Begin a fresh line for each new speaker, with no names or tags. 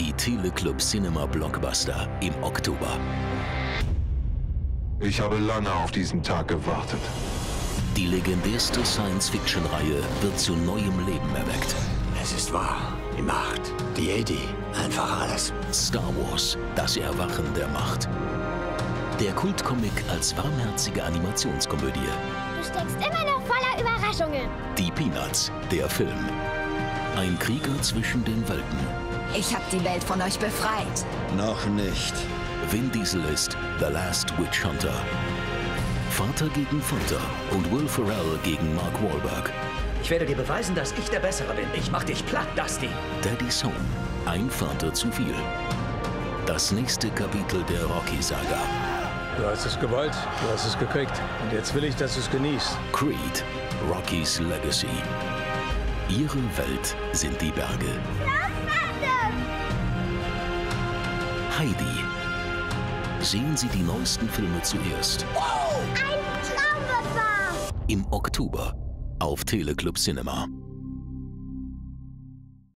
Die Teleclub Cinema Blockbuster im Oktober.
Ich habe lange auf diesen Tag gewartet.
Die legendärste Science-Fiction-Reihe wird zu neuem Leben erweckt.
Es ist wahr. Die Macht, die Jedi, einfach alles.
Star Wars, das Erwachen der Macht. Der Kultcomic als warmherzige Animationskomödie.
Du steckst immer noch voller Überraschungen.
Die Peanuts, der Film. Ein Krieger zwischen den Welten.
Ich habe die Welt von euch befreit.
Noch nicht.
Vin Diesel ist The Last Witch Hunter. Vater gegen Vater und Will Ferrell gegen Mark Wahlberg.
Ich werde dir beweisen, dass ich der Bessere bin. Ich mach dich platt, Dusty.
Daddy's Home. Ein Vater zu viel. Das nächste Kapitel der Rocky-Saga.
Du hast es gewollt, du hast es gekriegt. Und jetzt will ich, dass du es genießt.
Creed. Rocky's Legacy. Ihre Welt sind die Berge. Heidi. Sehen Sie die neuesten Filme zuerst.
Ein Traum wird wahr.
Im Oktober auf Teleclub Cinema.